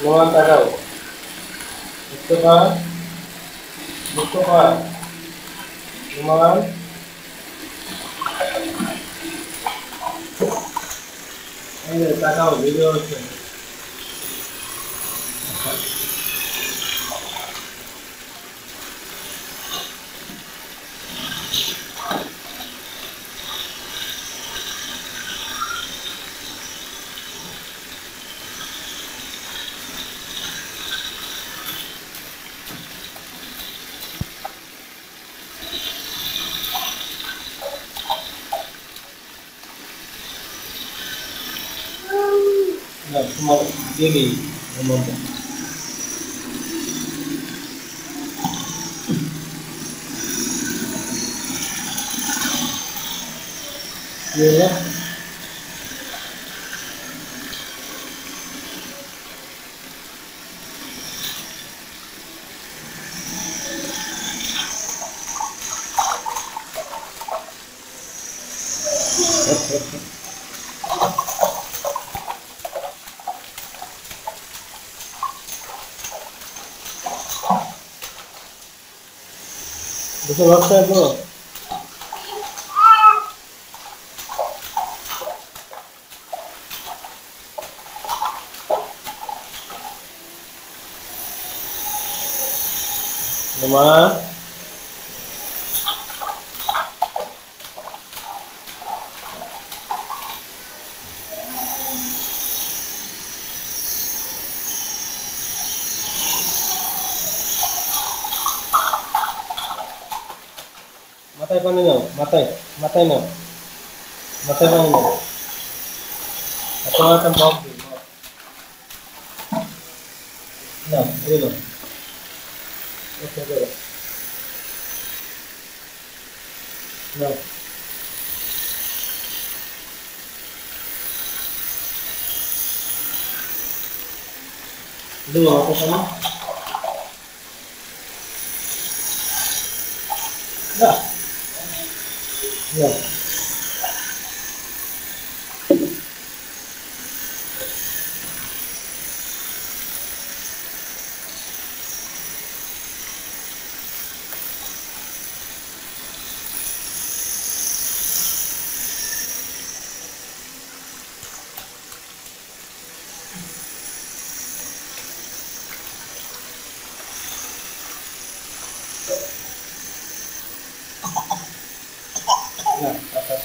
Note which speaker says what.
Speaker 1: নোমান তাকাও মুস্তফা মুস্তফা যে তাকাও ভিডিও হচ্ছে। một diri menumpuk ya yeah. Thank you. There's a lot of work. Nomor Matai Panino, Matai, Matai no. Matai Panino. Atau akan bawa Nah, ini loh. Oke, oke. Nah. Dua apa sama? Nah. 对。